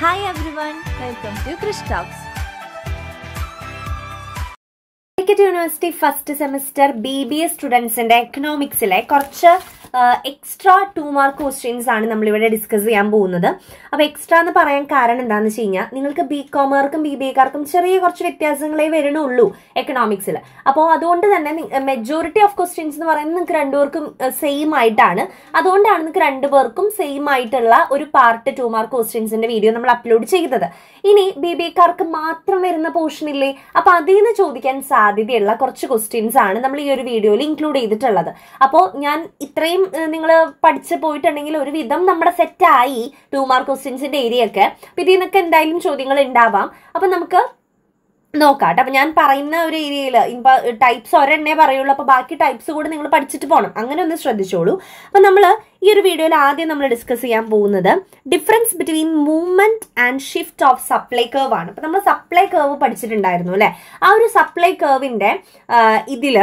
Hi everyone welcome to Krish talks Calicut university first semester B B S സ്റ്റുഡൻസിന്റെ എക്കണോമിക്സിലെ കുറച്ച് extra two mark questions ആണ് നമ്മൾ ഇവിടെ discuss ചെയ്യാൻ പോകുന്നത്. അപ്പോൾ എക്സ്ട്രാ എന്ന് പറയാൻ കാരണം എന്താണെന്ന് വെച്ച് കഴിഞ്ഞാൽ നിങ്ങൾക്ക് ബി കോമേർക്കും ബി ബി എക്കാർക്കും ചെറിയ കുറച്ച് വ്യത്യാസങ്ങളേ വരണുള്ളൂ എക്കണോമിക്സിൽ അപ്പോൾ അതുകൊണ്ട് തന്നെ മെജോറിറ്റി ഓഫ് ക്വസ്റ്റ്യൻസ് എന്ന് പറയുന്നത് നിങ്ങൾക്ക് രണ്ടുപേർക്കും സെയിം ആയിട്ടാണ്. അതുകൊണ്ടാണ് നിങ്ങൾക്ക് രണ്ടുപേർക്കും സെയിം ആയിട്ടുള്ള ഒരു പാർട്ട് ടു മാർക്ക് ക്വസ്റ്റ്യൻസിന്റെ വീഡിയോ നമ്മൾ അപ്ലോഡ് ചെയ്തത്. ഇനി ബി ബി എക്കാർക്ക് മാത്രം വരുന്ന പോർഷൻ ഇല്ലേ? അപ്പൊ അതിൽ നിന്ന് ചോദിക്കാൻ സാധ്യതയുള്ള കുറച്ച് ക്വസ്റ്റ്യൻസ് ആണ് നമ്മൾ ഈ ഒരു വീഡിയോയിൽ ഇൻക്ലൂഡ് ചെയ്തിട്ടുള്ളത്. അപ്പോൾ ഞാൻ ഇത്രയും നിങ്ങൾ പഠിച്ച് പോയിട്ടുണ്ടെങ്കിൽ ഒരു വിധം നമ്മുടെ സെറ്റായി ടു മാർക്ക് ക്വസ്റ്റ്യൻസിന്റെ ഏരിയ ഒക്കെ. അപ്പൊ ഇതിൽ നിന്നൊക്കെ എന്തായാലും ചോദ്യങ്ങൾ ഉണ്ടാവാം അപ്പൊ നമുക്ക് നോക്കാം അപ്പൊ ഞാൻ പറയുന്ന ഒരു ഏരിയയിൽ ഇപ്പൊ ടൈപ്സ് ഒരെണ്ണേ പറയുള്ളൂ. അപ്പൊ ബാക്കി ടൈപ്സ് കൂടെ നിങ്ങൾ പഠിച്ചിട്ട് പോകണം അങ്ങനെ ഒന്ന് ശ്രദ്ധിച്ചോളൂ. അപ്പൊ നമ്മൾ ഈ ഒരു വീഡിയോയിൽ ആദ്യം നമ്മൾ ഡിസ്കസ് ചെയ്യാൻ പോകുന്നത് difference between movement and shift of supply curve ആണ്. അപ്പൊ നമ്മൾ സപ്ലൈ കർവ് പഠിച്ചിട്ടുണ്ടായിരുന്നു അല്ലെ? ആ ഒരു സപ്ലൈ കർവിന്റെ ഇതിൽ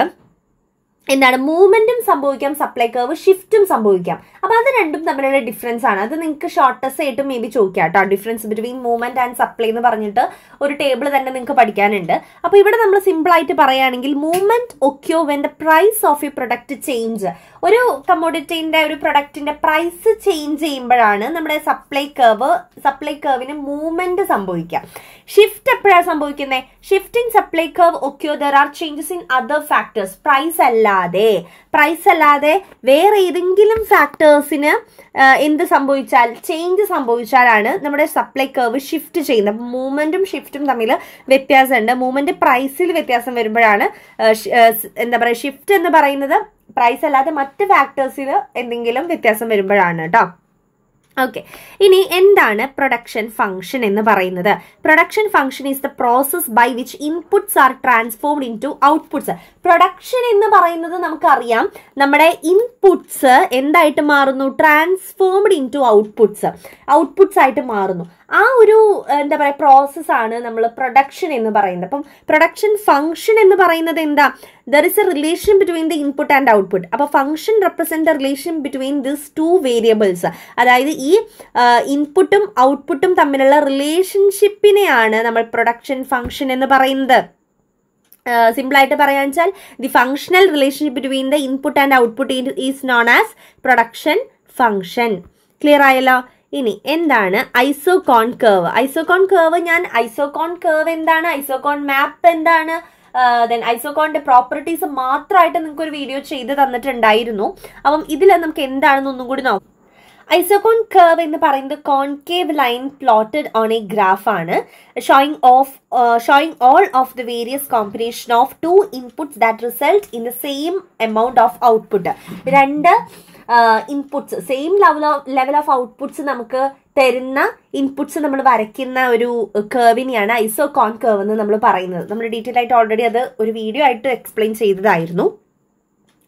എന്താണ് മൂവ്മെന്റും സംഭവിക്കാം സപ്ലൈ കർവ് ഷിഫ്റ്റും സംഭവിക്കാം. അപ്പൊ അത് രണ്ടും തമ്മിലുള്ള ഡിഫറൻസ് ആണ്. അത് നിങ്ങൾക്ക് ഷോർട്ടസ്റ്റ് ആയിട്ട് മേ ബി ചോദിക്കാം കേട്ടോ difference between movement and supply എന്ന് പറഞ്ഞിട്ട് ഒരു ടേബിൾ തന്നെ നിങ്ങൾക്ക് പഠിക്കാനുണ്ട്. അപ്പൊ ഇവിടെ നമ്മൾ സിമ്പിൾ ആയിട്ട് പറയുകയാണെങ്കിൽ movement ഒക്യോ when the price of a product change ഒരു കമ്മോഡിറ്റിന്റെ ഒരു പ്രൊഡക്റ്റിന്റെ പ്രൈസ് ചേഞ്ച് ചെയ്യുമ്പോഴാണ് നമ്മുടെ സപ്ലൈ കർവ് സപ്ലൈ കർവിന് മൂവ്മെന്റ് സംഭവിക്കുക. ഷിഫ്റ്റ് എപ്പോഴാണ് സംഭവിക്കുന്നത് ഷിഫ്റ്റിംഗ് സപ്ലൈ കർവ് ഒക്കെയോ there are changes in other factors price അല്ലാതെ. പ്രൈസ് അല്ലാതെ വേറെ ഏതെങ്കിലും ഫാക്ടേഴ്സിന് എന്ത് സംഭവിച്ചാൽ ചേഞ്ച് സംഭവിച്ചാലാണ് നമ്മുടെ സപ്ലൈ കർവ് ഷിഫ്റ്റ് ചെയ്യുന്നത്. മൂവ്മെന്റും ഷിഫ്റ്റും തമ്മിൽ വ്യത്യാസമുണ്ട്. മൂവ്മെന്റ് പ്രൈസിൽ വ്യത്യാസം വരുമ്പോഴാണ് എന്താ പറയുക ഷിഫ്റ്റ് എന്ന് പറയുന്നത് പ്രൈസ് അല്ലാതെ മറ്റ് ഫാക്ടേഴ്സിൽ എന്തെങ്കിലും വ്യത്യാസം വരുമ്പോഴാണ് കേട്ടോ ഓക്കെ ഇനി എന്താണ് പ്രൊഡക്ഷൻ ഫംഗ്ഷൻ എന്ന് പറയുന്നത്? Production function is the process by which inputs are transformed into outputs production എന്ന് പറയുന്നത് നമുക്കറിയാം. നമ്മുടെ ഇൻപുട്സ് എന്തായിട്ട് മാറുന്നു? Transformed into outputs outputs ആയിട്ട് മാറുന്നു. ആ ഒരു എന്താ പറയുക പ്രോസസ്സാണ് നമ്മൾ പ്രൊഡക്ഷൻ എന്ന് പറയുന്നത്. അപ്പം പ്രൊഡക്ഷൻ ഫംഗ്ഷൻ എന്ന് പറയുന്നത് എന്താ? There is a relation between the input and output അപ്പോൾ function represent the relation between this two variables അതായത് ഈ ഇൻപുട്ടും ഔട്ട്പുട്ടും തമ്മിലുള്ള റിലേഷൻഷിപ്പിനെയാണ് നമ്മൾ പ്രൊഡക്ഷൻ ഫംഗ്ഷൻ എന്ന് പറയുന്നത്. സിമ്പിളായിട്ട് പറയാന്ന് വെച്ചാൽ the functional relationship between the input and output is known as production function clear ആയല്ലോ? ഇനി എന്താണ് ഐസോകോൺ കേവ് ഐസോകോൺ കേവ് ഞാൻ ഐസോകോൺ കേവ് എന്താണ്? ഐസോകോൺ മാപ്പ് എന്താണ്? ദെൻ ഐസോകോണിന്റെ പ്രോപ്പർട്ടീസ് മാത്രമായിട്ട് നിങ്ങൾക്ക് ഒരു വീഡിയോ ചെയ്ത് തന്നിട്ടുണ്ടായിരുന്നു. അപ്പം ഇതിൽ നമുക്ക് എന്താണെന്ന് ഒന്നും കൂടി നോക്കാം. ഐസോകോൺ കർവ് എന്ന് പറയുന്നത് concave line plotted on a graph ആണ്. Showing of showing all of the various combination of two inputs that result in the same amount of output രണ്ട് inputs same level of level of outputs നമുക്ക് തരുന്ന inputs നമ്മൾ വരയ്ക്കുന്ന ഒരു കേർവിനെയാണ് ഐസോകോൺ curve എന്ന് നമ്മൾ പറയുന്നത് നമ്മൾ ഡീറ്റെയിൽ ആയിട്ട് ഓൾറെഡി അത് ഒരു വീഡിയോ ആയിട്ട് എക്സ്പ്ലെയിൻ ചെയ്തതായിരുന്നു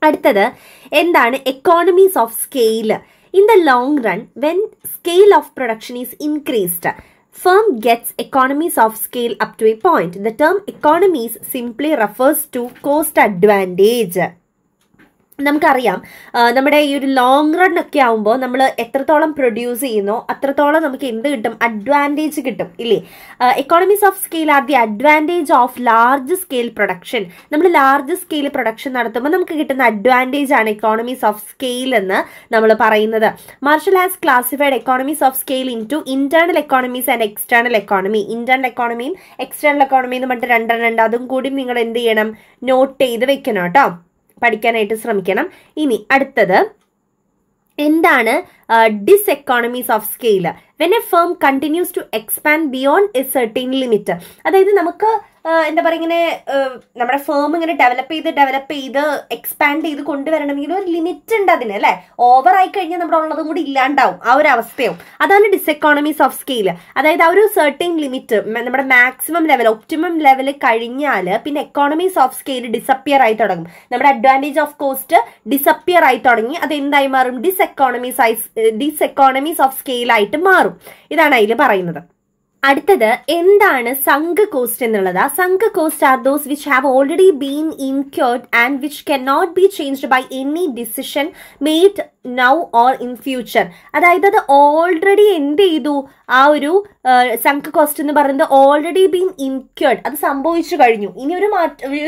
അടുത്തത് എന്താണ് economies of scale in the long run when scale of production is increased firm gets economies of scale up to a point. The term economies simply refers to cost advantage. നമുക്കറിയാം. നമ്മുടെ ഈ ഒരു long run ഒക്കെ ആകുമ്പോൾ നമ്മൾ എത്രത്തോളം produce ചെയ്യുന്നോ അത്രത്തോളം നമുക്ക് എന്ത് കിട്ടും? അഡ്വാന്റേജ് കിട്ടും ഇല്ലേ? Economies of scale are the advantage of large scale production നമ്മൾ ലാർജ് സ്കെയിൽ പ്രൊഡക്ഷൻ നടത്തുമ്പോൾ നമുക്ക് കിട്ടുന്ന അഡ്വാന്റേജ് ആണ് എക്കോണമീസ് ഓഫ് സ്കെയിൽ എന്ന് നമ്മൾ പറയുന്നത്. Marshall has classified economies of scale into internal economies and external economy internal എക്കോണമിയും external economy എന്ന് പറഞ്ഞിട്ട് രണ്ടെണ്ണം ഉണ്ട്. അതും കൂടി നിങ്ങൾ എന്ത് ചെയ്യണം? നോട്ട് ചെയ്ത് വെക്കണം കേട്ടോ പഠിക്കാനായിട്ട് ശ്രമിക്കണം. ഇനി അടുത്തത് എന്താണ് diseconomies of scale when a firm continues to expand beyond a certain limit അതായത് നമുക്ക് എന്താ പറയുക ഇങ്ങനെ നമ്മുടെ ഫേം ഇങ്ങനെ ഡെവലപ്പ് ചെയ്ത് ഡെവലപ്പ് ചെയ്ത് എക്സ്പാൻഡ് ചെയ്ത് കൊണ്ടുവരണമെങ്കിൽ ഒരു ലിമിറ്റ് ഉണ്ട് അതിന് അല്ലെ? ഓവർ ആയി കഴിഞ്ഞാൽ നമ്മുടെ ഉള്ളതും കൂടി ഇല്ലാണ്ടാവും. ആ ഒരു അവസ്ഥയാവും. അതാണ് ഡിസെക്കോണമീസ് ഓഫ് സ്കെയിൽ അതായത് ആ ഒരു സെർട്ടൈൻ ലിമിറ്റ് നമ്മുടെ മാക്സിമം ലെവൽ ഒപ്റ്റിമം ലെവൽ കഴിഞ്ഞാൽ പിന്നെ എക്കോണമീസ് ഓഫ് സ്കെയിൽ ഡിസപ്പിയർ ആയി തുടങ്ങും. നമ്മുടെ അഡ്വാന്റേജ് ഓഫ് കോസ്റ്റ് ഡിസപ്പിയർ ആയി തുടങ്ങി. അത് എന്തായി മാറും? Diseconomies diseconomies of scale ആയിട്ട് മാറും. ഇതാണ് അതിൽ പറയുന്നത്. അടുത്തത് എന്താണ് സംഘ കോസ്റ്റ് എന്നുള്ളത്? Sunk cost are those which have already been incurred and which can not be changed by any decision made now or in future അതായത് അത് ഓൾറെഡി എന്ത് ചെയ്തു? ആ ഒരു സംഘ കോസ്റ്റ് എന്ന് പറയുന്നത് ഓൾറെഡി ബീൻ ഇൻക്യൂർഡ് അത് സംഭവിച്ചു കഴിഞ്ഞു. ഇനി ഒരു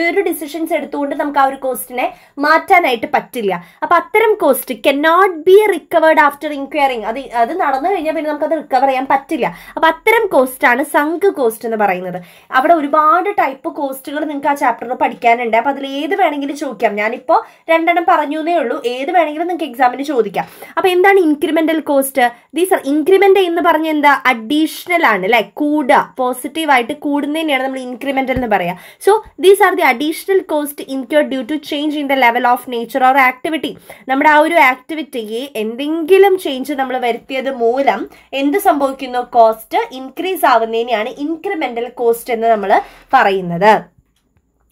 ഒരു ഡിസിഷൻസ് എടുത്തുകൊണ്ട് നമുക്ക് ആ ഒരു കോസ്റ്റിനെ മാറ്റാനായിട്ട് പറ്റില്ല. അപ്പൊ അത്തരം cost can not be recovered after incurring അത് അത് നടന്നു കഴിഞ്ഞാൽ പിന്നെ നമുക്ക് അത് റിക്കവർ ചെയ്യാൻ പറ്റില്ല. അപ്പൊ അത്തരം കോസ്റ്റ് ആണ് സങ്ക് കോസ്റ്റ് എന്ന് പറയുന്നത്. അവിടെ ഒരുപാട് ടൈപ്പ് കോസ്റ്റുകൾ നിങ്ങൾക്ക് ആ ചാപ്റ്ററിൽ പഠിക്കാനുണ്ട്. അപ്പൊ അതിൽ ഏത് വേണമെങ്കിലും ചോദിക്കാം. ഞാനിപ്പോ രണ്ടെണ്ണം പറഞ്ഞു ഉള്ളൂ. ഏത് വേണമെങ്കിലും നിങ്ങൾക്ക് എക്സാമിന് ചോദിക്കാം. അപ്പൊ എന്താണ് incremental cost these are increment എന്ന് പറഞ്ഞ എന്താ? അഡീഷണൽ ആണ് അല്ലെ? കൂടുക പോസിറ്റീവ് ആയിട്ട് കൂടുന്നതിനെയാണ് നമ്മൾ ഇൻക്രിമെന്റൽ എന്ന് പറയാ. So these are the additional cost incur due to change in the level of nature or activity നമ്മുടെ ആ ഒരു ആക്ടിവിറ്റിയെ എന്തെങ്കിലും ചേഞ്ച് നമ്മൾ വരുത്തിയത് മൂലം എന്ത് സംഭവിക്കുന്നു? കോസ്റ്റ് ഇൻക്രീസ് ആവുന്നതിനെയാണ് ഇൻക്രിമെന്റൽ കോസ്റ്റ് എന്ന് നമ്മൾ പറയുന്നത്.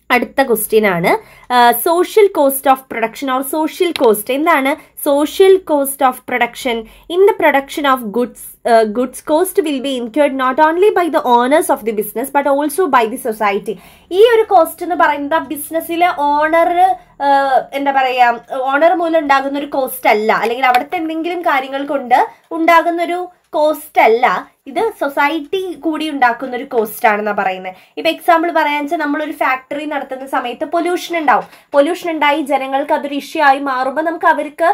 അടുത്ത ക്വസ്റ്റ്യൻ ആണ്. Social cost of production or social cost എന്താണ് social cost of production in the production of goods goods cost will be incurred not only by the owners of the business but also by the society ഈ ഒരു cost എന്ന് പറയുന്നത് ബിസിനസ്സിലെ owner എന്താ പറയുക owner മൂലം ഉണ്ടാകുന്ന ഒരു കോസ്റ്റ് അല്ല. അല്ലെങ്കിൽ അവിടുത്തെ എന്തെങ്കിലും കാര്യങ്ങൾ കൊണ്ട് ഉണ്ടാകുന്ന ഒരു കോസ്റ്റ് അല്ല. ഇത് സൊസൈറ്റി കൂടി ഉണ്ടാക്കുന്ന ഒരു കോസ്റ്റ് ആണെന്നാ പറയുന്നത് ഇപ്പൊ എക്സാമ്പിൾ പറയാൻ വെച്ചാൽ നമ്മളൊരു ഫാക്ടറി നടത്തുന്ന സമയത്ത് പൊല്യൂഷൻ ഉണ്ടാവും. പൊല്യൂഷൻ ഉണ്ടായി ജനങ്ങൾക്ക് അതൊരു ഇഷ്യൂ ആയി മാറുമ്പോൾ നമുക്ക് അവർക്ക്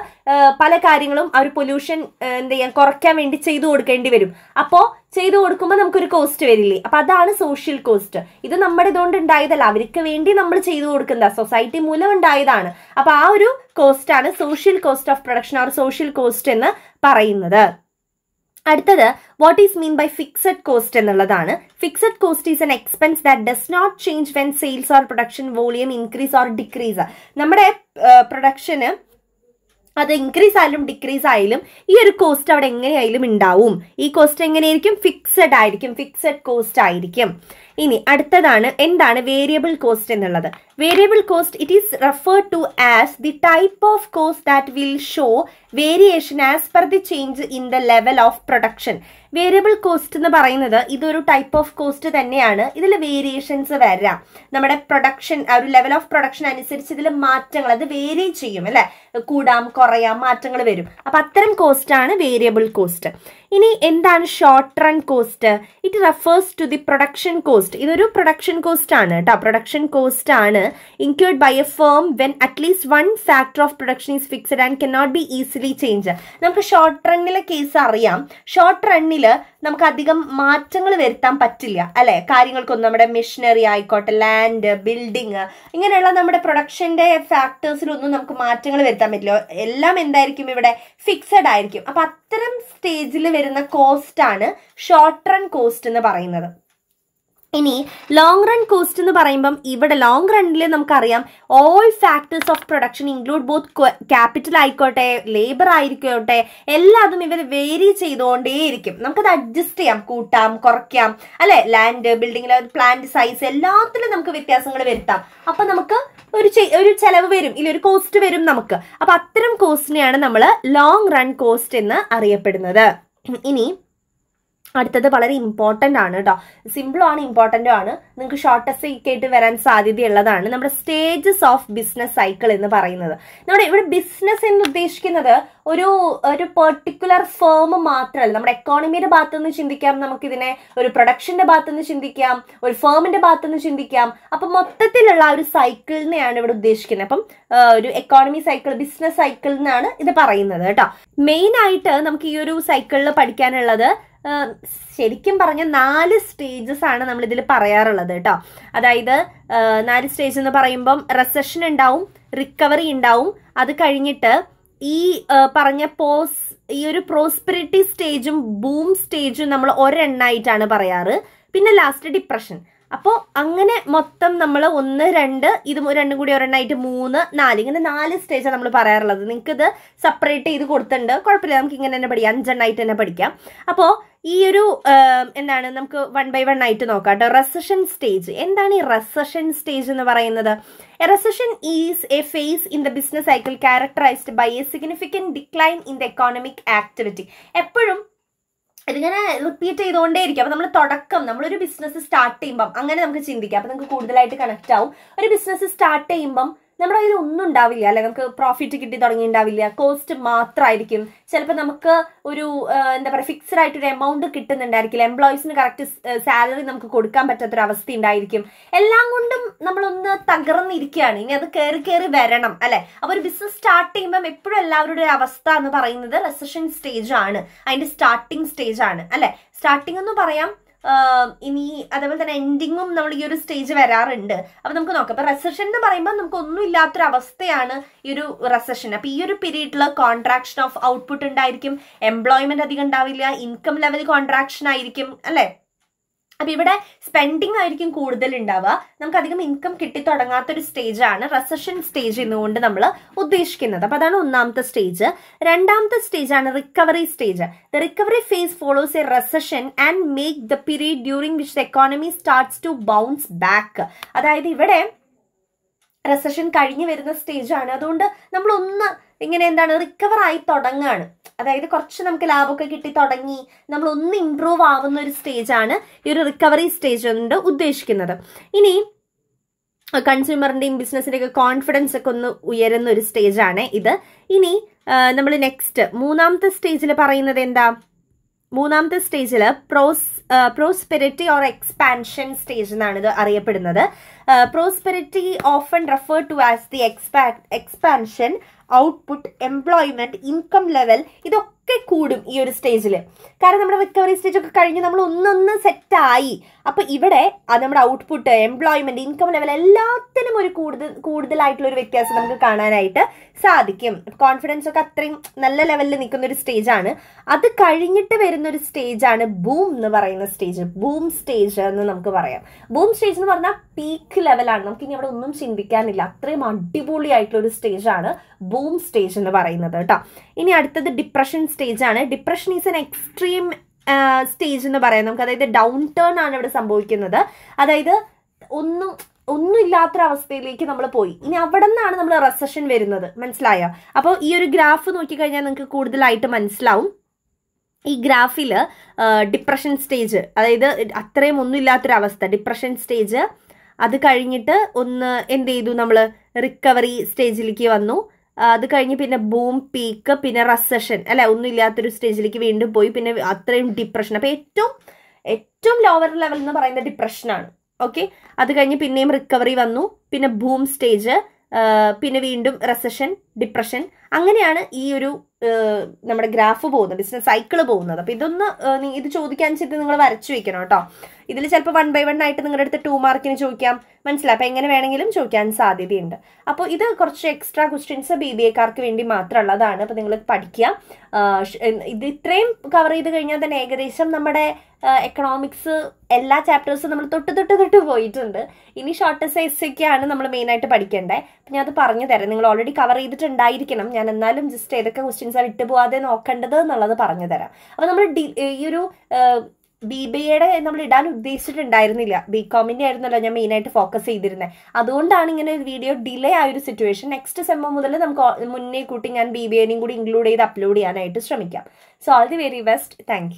പല കാര്യങ്ങളും അവർ പൊല്യൂഷൻ എന്ത് ചെയ്യാൻ കുറയ്ക്കാൻ വേണ്ടി ചെയ്തു കൊടുക്കേണ്ടി വരും. അപ്പോ ചെയ്തു കൊടുക്കുമ്പോൾ നമുക്കൊരു കോസ്റ്റ് വരില്ലേ? അപ്പൊ അതാണ് സോഷ്യൽ കോസ്റ്റ് ഇത് നമ്മുടെ ഇതുകൊണ്ട് ഉണ്ടായതല്ല. അവർക്ക് വേണ്ടി നമ്മൾ ചെയ്തു കൊടുക്കുന്ന സൊസൈറ്റി മൂലം ഉണ്ടായതാണ്. അപ്പൊ ആ ഒരു കോസ്റ്റ് ആണ് social cost of production or social cost എന്ന് പറയുന്നത്. അടുത്തത് what is mean by fixed cost എന്നുള്ളതാണ്. Fixed cost is an expense that does not change when sales or production volume increase or decrease നമ്മുടെ പ്രൊഡക്ഷന് അത് increase ആയാലും decrease ആയാലും ഈ ഒരു കോസ്റ്റ് അവിടെ എങ്ങനെയായാലും ഉണ്ടാവും. ഈ കോസ്റ്റ് എങ്ങനെയായിരിക്കും? ഫിക്സഡ് ആയിരിക്കും. ഫിക്സഡ് കോസ്റ്റ് ആയിരിക്കും. ഇനി അടുത്തതാണ് എന്താണ് വേരിയബിൾ കോസ്റ്റ് എന്നുള്ളത്? Variable cost it is referred to as the type of cost that will show variation as per the change in the level of production variable cost എന്ന് പറയുന്നത് ഇതൊരു type of cost തന്നെയാണ്. ഇതിൽ variations വരാം. നമ്മുടെ production ഒരു level of production അനുസരിച്ച് ഇതിൽ മാറ്റങ്ങൾ അത് വേരി ചെയ്യും അല്ലെ? കൂടാം കുറയാം മാറ്റങ്ങൾ വരും. അപ്പൊ അത്തരം ആണ് വേരിയബിൾ കോസ്റ്റ് ഇനി എന്താണ് short run cost it refers to the production cost ഇതൊരു പ്രൊഡക്ഷൻ കോസ്റ്റ് ആണ് കേട്ടോ പ്രൊഡക്ഷൻ കോസ്റ്റ് ആണ് incurred by a firm when at least one factor of production is fixed and cannot be easily change നമുക്ക് short റണ്ണിലെ case അറിയാം. Short റണ്ണിൽ നമുക്ക് അധികം മാറ്റങ്ങൾ വരുത്താൻ പറ്റില്ല അല്ലെ? കാര്യങ്ങൾക്കൊന്നും നമ്മുടെ മെഷീനറി ആയിക്കോട്ടെ ലാൻഡ് ബിൽഡിങ് ഇങ്ങനെയുള്ള നമ്മുടെ പ്രൊഡക്ഷന്റെ ഫാക്ടേഴ്സിലൊന്നും നമുക്ക് മാറ്റങ്ങൾ വരുത്താൻ പറ്റില്ല. എല്ലാം എന്തായിരിക്കും ഇവിടെ ഫിക്സഡ് ആയിരിക്കും. അപ്പൊ അത്തരം സ്റ്റേജിൽ വരുന്ന കോസ്റ്റ് ആണ് ഷോർട്ട് റൺ കോസ്റ്റ് എന്ന് പറയുന്നത്. ഇനി ലോങ് റൺ കോസ്റ്റ് എന്ന് പറയുമ്പം ഇവിടെ ലോങ് റണ്ണിൽ നമുക്കറിയാം all factors of production include both capital ആയിക്കോട്ടെ ലേബർ ആയിരിക്കോട്ടെ എല്ലാതും ഇവർ വേരി ചെയ്തുകൊണ്ടേയിരിക്കും. നമുക്കത് അഡ്ജസ്റ്റ് ചെയ്യാം. കൂട്ടാം കുറയ്ക്കാം അല്ലെ? ലാൻഡ് ബിൽഡിങ്ങിലെ പ്ലാന്റ് സൈസ് എല്ലാത്തിലും നമുക്ക് വ്യത്യാസങ്ങൾ വരുത്താം. അപ്പൊ നമുക്ക് ഒരു ഒരു ചെലവ് വരും. ഇല്ല ഒരു കോസ്റ്റ് വരും നമുക്ക്. അപ്പൊ അത്തരം കോസ്റ്റിനെയാണ് നമ്മൾ ലോങ് റൺ കോസ്റ്റ് എന്ന് അറിയപ്പെടുന്നത്. ഇനി അടുത്തത് വളരെ ഇമ്പോർട്ടന്റ് ആണ് കേട്ടോ സിമ്പിളും ആണ് ഇമ്പോർട്ടന്റും ആണ്. നിങ്ങൾക്ക് ഷോർട്ടസ്റ്റ് ആയിട്ട് വരാൻ സാധ്യതയുള്ളതാണ് നമ്മുടെ സ്റ്റേജസ് ഓഫ് ബിസിനസ് സൈക്കിൾ എന്ന് പറയുന്നത്. നമ്മുടെ ഇവിടെ ബിസിനസ് എന്ന് ഉദ്ദേശിക്കുന്നത് ഒരു ഒരു പെർട്ടിക്കുലർ ഫേം മാത്രമല്ല. നമ്മുടെ എക്കോണമിയുടെ ഭാഗത്തു നിന്ന് ചിന്തിക്കാം നമുക്കിതിനെ ഒരു പ്രൊഡക്ഷന്റെ ഭാഗത്തു നിന്ന് ചിന്തിക്കാം ഒരു ഫേമിന്റെ ഭാഗത്തു നിന്ന് ചിന്തിക്കാം. അപ്പം മൊത്തത്തിലുള്ള ഒരു സൈക്കിളിനെയാണ് ഇവിടെ ഉദ്ദേശിക്കുന്നത്. അപ്പം ഒരു എക്കോണമി സൈക്കിൾ ബിസിനസ് സൈക്കിൾ എന്നാണ് ഇത് പറയുന്നത് കേട്ടോ മെയിൻ ആയിട്ട് നമുക്ക് ഈ ഒരു സൈക്കിളിൽ പഠിക്കാനുള്ളത് ശരിക്കും പറഞ്ഞ നാല് സ്റ്റേജസ് ആണ് നമ്മൾ ഇതിൽ പറയാറുള്ളത് കേട്ടോ. അതായത് നാല് സ്റ്റേജ് എന്ന് പറയുമ്പം റെസഷൻ ഉണ്ടാവും റിക്കവറി ഉണ്ടാവും. അത് കഴിഞ്ഞിട്ട് ഈ പറഞ്ഞ പോസ് ഈ ഒരു പ്രോസ്പെരിറ്റി സ്റ്റേജും ബൂം സ്റ്റേജും നമ്മൾ ഒരെണ്ണായിട്ടാണ് പറയാറ്. പിന്നെ ലാസ്റ്റ് ഡിപ്രഷൻ അപ്പോൾ അങ്ങനെ മൊത്തം നമ്മൾ ഒന്ന് രണ്ട് ഇത് രണ്ടും കൂടി ഒരെണ്ണമായിട്ട് മൂന്ന് നാല് ഇങ്ങനെ നാല് സ്റ്റേജാണ് നമ്മൾ പറയാറുള്ളത്. നിങ്ങൾക്ക് ഇത് സെപ്പറേറ്റ് ചെയ്ത് കൊടുത്തിട്ടുണ്ട്. കുഴപ്പമില്ല. നമുക്ക് ഇങ്ങനെ തന്നെ പഠിക്കാം. അഞ്ചെണ്ണമായിട്ട് തന്നെ പഠിക്കാം. അപ്പോൾ ഈ ഒരു എന്താണ് നമുക്ക് വൺ ബൈ വൺ ആയിട്ട് നോക്കാം കേട്ടോ റെസഷൻ സ്റ്റേജ് എന്താണ് ഈ റെസഷൻ സ്റ്റേജ് എന്ന് പറയുന്നത്? Recession is a phase in the business cycle characterized by a significant decline in the economic activity എപ്പോഴും ഇതിങ്ങനെ റിപ്പീറ്റ് ചെയ്തുകൊണ്ടേ ഇരിക്കും അപ്പൊ നമ്മൾ തുടക്കം നമ്മളൊരു ബിസിനസ് സ്റ്റാർട്ട് ചെയ്യുമ്പം അങ്ങനെ നമുക്ക് ചിന്തിക്കാം. അപ്പൊ നമുക്ക് കൂടുതലായിട്ട് കണക്ട് ആവും. ഒരു ബിസിനസ് സ്റ്റാർട്ട് ചെയ്യുമ്പം നമ്മുടെ കയ്യിൽ ഒന്നും ഉണ്ടാവില്ല അല്ലെ? നമുക്ക് പ്രോഫിറ്റ് കിട്ടി തുടങ്ങിയിട്ടുണ്ടാവില്ല കോസ്റ്റ് മാത്രമായിരിക്കും ചിലപ്പോൾ നമുക്ക് ഒരു എന്താ പറയുക ഫിക്സഡ് ആയിട്ട് ഒരു എമൗണ്ട് കിട്ടുന്നുണ്ടായിരിക്കില്ല എംപ്ലോയീസിന് കറക്റ്റ് സാലറി നമുക്ക് കൊടുക്കാൻ പറ്റാത്തൊരു അവസ്ഥ ഉണ്ടായിരിക്കും. എല്ലാം കൊണ്ടും നമ്മളൊന്ന് തകർന്നിരിക്കുകയാണ്. ഇനി അത് കയറി കയറി വരണം അല്ലെ? അപ്പൊ ഒരു ബിസിനസ് സ്റ്റാർട്ട് ചെയ്യുമ്പം എപ്പോഴും എല്ലാവരുടെ അവസ്ഥ എന്ന് പറയുന്നത് റെസഷൻ സ്റ്റേജ് ആണ്. അതിന്റെ സ്റ്റാർട്ടിങ് സ്റ്റേജ് ആണ് അല്ലെ? സ്റ്റാർട്ടിംഗ് എന്ന് പറയാം ഇനി അതേപോലെ തന്നെ എൻഡിങ്ങും നമ്മൾ ഈ ഒരു സ്റ്റേജ് വരാറുണ്ട്. അപ്പൊ നമുക്ക് നോക്കാം. അപ്പൊ റെസഷൻ എന്ന് പറയുമ്പോൾ നമുക്ക് ഒന്നും ഇല്ലാത്തൊരു അവസ്ഥയാണ് ഈ ഒരു റെസഷൻ അപ്പൊ ഈ ഒരു പീരീഡിൽ കോൺട്രാക്ഷൻ ഓഫ് ഔട്ട്പുട്ട് ഉണ്ടായിരിക്കും. എംപ്ലോയ്മെന്റ് അധികം ഉണ്ടാവില്ല. ഇൻകം ലെവൽ കോൺട്രാക്ഷൻ ആയിരിക്കും. അല്ലെ? അപ്പൊ ഇവിടെ സ്പെൻഡിങ് ആയിരിക്കും കൂടുതൽ ഉണ്ടാവുക നമുക്ക് അധികം ഇൻകം കിട്ടി സ്റ്റേജ് ആണ് റെസഷൻ സ്റ്റേജ് എന്നുകൊണ്ട് നമ്മൾ ഉദ്ദേശിക്കുന്നത്. അപ്പൊ അതാണ് ഒന്നാമത്തെ സ്റ്റേജ് രണ്ടാമത്തെ സ്റ്റേജ് ആണ് recovery stage the recovery phase follows a recession and make the period during which the economy starts to bounce back അതായത് ഇവിടെ റെസഷൻ കഴിഞ്ഞു വരുന്ന സ്റ്റേജാണ് അതുകൊണ്ട് നമ്മൾ ഒന്ന് ഇങ്ങനെ എന്താണ് റിക്കവർ ആയി തുടങ്ങാണ്. അതായത് കുറച്ച് നമുക്ക് ലാഭമൊക്കെ കിട്ടി തുടങ്ങി നമ്മൾ ഒന്ന് ഇമ്പ്രൂവ് ആവുന്ന ഒരു സ്റ്റേജാണ് ഈ ഒരു റിക്കവറി സ്റ്റേജ് കൊണ്ട് ഉദ്ദേശിക്കുന്നത്. ഇനി കൺസ്യൂമറിന്റെയും ബിസിനസിന്റെ ഒക്കെ കോൺഫിഡൻസ് ഒക്കെ ഒന്ന് ഉയരുന്ന ഒരു സ്റ്റേജാണ് ഇത്. ഇനി നമ്മൾ നെക്സ്റ്റ് മൂന്നാമത്തെ സ്റ്റേജിൽ പറയുന്നത് എന്താ? മൂന്നാമത്തെ സ്റ്റേജിൽ pros prosperity or expansion stage എന്നാണ് ഇത് അറിയപ്പെടുന്നത്. Prosperity often refer to as the expa expansion output employment income level ഇതൊക്കെ കൂടും ഈ ഒരു സ്റ്റേജിൽ കാരണം നമ്മുടെ റിക്കവറി സ്റ്റേജ് ഒക്കെ കഴിഞ്ഞ് നമ്മൾ ഒന്നൊന്ന് സെറ്റായി അപ്പൊ ഇവിടെ നമ്മുടെ ഔട്ട്പുട്ട് എംപ്ലോയ്മെന്റ് ഇൻകം ലെവൽ എല്ലാത്തിനും ഒരു കൂടുതൽ കൂടുതലായിട്ടുള്ള ഒരു വ്യത്യാസം നമുക്ക് കാണാനായിട്ട് സാധിക്കും. കോൺഫിഡൻസ് ഒക്കെ അത്രയും നല്ല ലെവലിൽ നിൽക്കുന്ന ഒരു സ്റ്റേജാണ് അത് കഴിഞ്ഞിട്ട് വരുന്ന ഒരു സ്റ്റേജാണ് ബൂം എന്ന് പറയുന്ന സ്റ്റേജ് ബൂം സ്റ്റേജ് എന്ന് നമുക്ക് പറയാം. ബൂം സ്റ്റേജ് എന്ന് പറഞ്ഞാൽ പീക്ക് ലെവലാണ് നമുക്ക് ഇനി അവിടെ ഒന്നും ചിന്തിക്കാനില്ല. അത്രയും അടിപൊളിയായിട്ടുള്ള ഒരു സ്റ്റേജ് ആണ് ബൂം സ്റ്റേജ് എന്ന് പറയുന്നത് കേട്ടോ. ഇനി അടുത്തത് ഡിപ്രഷൻ സ്റ്റേജ് ആണ്. Depression is an extreme stage എന്ന് പറയാം. നമുക്ക് അതായത് ഡൗൺ ടേൺ ആണ് ഇവിടെ സംഭവിക്കുന്നത്. അതായത് ഒന്നും ഒന്നും ഇല്ലാത്തൊരവസ്ഥയിലേക്ക് നമ്മൾ പോയി. ഇനി അവിടെ നിന്നാണ് നമ്മൾ റെസഷൻ വരുന്നത്. മനസ്സിലായോ? അപ്പോൾ ഈ ഒരു ഗ്രാഫ് നോക്കിക്കഴിഞ്ഞാൽ നിങ്ങൾക്ക് കൂടുതലായിട്ട് മനസ്സിലാവും. ഈ ഗ്രാഫിൽ ഡിപ്രഷൻ സ്റ്റേജ് അതായത് അത്രയും ഒന്നും ഇല്ലാത്തൊരവസ്ഥ ഡിപ്രഷൻ സ്റ്റേജ് അത് കഴിഞ്ഞിട്ട് ഒന്ന് എന്ത് ചെയ്തു നമ്മൾ റിക്കവറി സ്റ്റേജിലേക്ക് വന്നു. അത് കഴിഞ്ഞ് പിന്നെ ബൂം പീക്ക് പിന്നെ റസഷൻ അല്ലെ ഒന്നും ഇല്ലാത്തൊരു സ്റ്റേജിലേക്ക് വീണ്ടും പോയി. പിന്നെ അത്രയും ഡിപ്രഷൻ അപ്പോൾ ഏറ്റവും ഏറ്റവും ലോവർ ലെവൽ എന്ന് പറയുന്ന ഡിപ്രഷനാണ് ഓക്കെ അത് കഴിഞ്ഞ് പിന്നെയും റിക്കവറി വന്നു. പിന്നെ ബൂം സ്റ്റേജ് പിന്നെ വീണ്ടും റെസഷൻ ഡിപ്രഷൻ അങ്ങനെയാണ് ഈ ഒരു നമ്മുടെ ഗ്രാഫ് പോകുന്നത് ബിസിനസ് സൈക്കിൾ പോകുന്നത്. അപ്പൊ ഇതൊന്ന് ഇത് ചോദിക്കാൻ വെച്ചിട്ട് നിങ്ങൾ വരച്ചു വെക്കണം കേട്ടോ. ഇതിൽ ചിലപ്പോൾ വൺ ബൈ വൺ ആയിട്ട് നിങ്ങളുടെ അടുത്ത് ടു മാർക്കിന് ചോദിക്കാം. മനസ്സിലായി? അപ്പൊ എങ്ങനെ വേണമെങ്കിലും ചോദിക്കാൻ സാധ്യതയുണ്ട്. അപ്പോൾ ഇത് കുറച്ച് എക്സ്ട്രാ ക്വസ്റ്റ്യൻസ് ബി ബി എക്കാർക്ക് വേണ്ടി മാത്രമുള്ളതാണ്. അപ്പൊ നിങ്ങൾ പഠിക്കുക. ഇത് ഇത്രയും കവർ ചെയ്ത് കഴിഞ്ഞാൽ തന്നെ ഏകദേശം നമ്മുടെ എക്കണോമിക്സ് എല്ലാ ചാപ്റ്റേഴ്സും നമ്മൾ തൊട്ട് തൊട്ട് തൊട്ട് പോയിട്ടുണ്ട്. ഇനി ഷോർട്ടസ്റ്റ് എസ് ഒക്കെയാണ് നമ്മൾ മെയിനായിട്ട് പഠിക്കേണ്ടത്. ഞാൻ അത് പറഞ്ഞു തരാം നിങ്ങൾ ഓൾറെഡി കവർ ചെയ്തിട്ടുണ്ടായിരിക്കണം. ഞാൻ എന്നാലും ജസ്റ്റ് ഏതൊക്കെ ക്വസ്റ്റ്യൻസ് വിട്ടുപോകാതെ നോക്കേണ്ടത് എന്നുള്ളത് പറഞ്ഞു തരാം. അപ്പോൾ നമ്മൾ ഈ ഒരു ബി ബി എയുടെ നമ്മൾ ഇടാൻ ഉദ്ദേശിച്ചിട്ടുണ്ടായിരുന്നില്ല. ബി കോമിന്റെ ആയിരുന്നല്ലോ ഞാൻ മെയിനായിട്ട് ഫോക്കസ് ചെയ്തിരുന്നത് അതുകൊണ്ടാണ് ഇങ്ങനെ ഒരു വീഡിയോ ഡിലേ ആയ ഒരു സിറ്റുവേഷൻ നെക്സ്റ്റ് സെമ്മ മുതൽ നമുക്ക് മുന്നേ കൂട്ടി ഞാൻ ബി ബി എനെയും കൂടി ഇൻക്ലൂഡ് ചെയ്ത് അപ്ലോഡ് ചെയ്യാനായിട്ട് ശ്രമിക്കാം. So all the very best thank